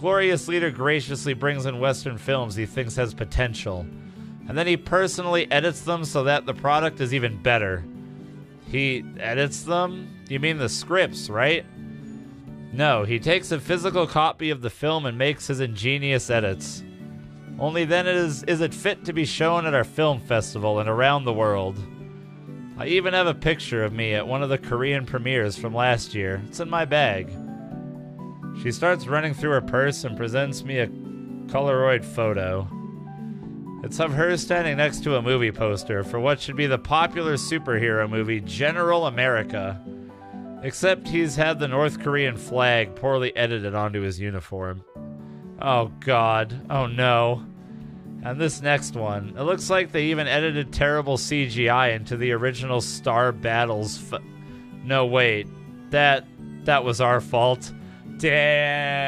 glorious leader graciously brings in Western films he thinks has potential, and then he personally edits them so that the product is even better. He edits them? You mean the scripts, right? No, he takes a physical copy of the film and makes his ingenious edits. Only then it is, is it fit to be shown at our film festival and around the world. I even have a picture of me at one of the Korean premieres from last year. It's in my bag. She starts running through her purse and presents me a Polaroid photo. It's of her standing next to a movie poster for what should be the popular superhero movie General America. Except he's had the North Korean flag poorly edited onto his uniform. Oh god. Oh no. And this next one. It looks like they even edited terrible CGI into the original Star Battles. F- no, wait. That that was our fault. Damn.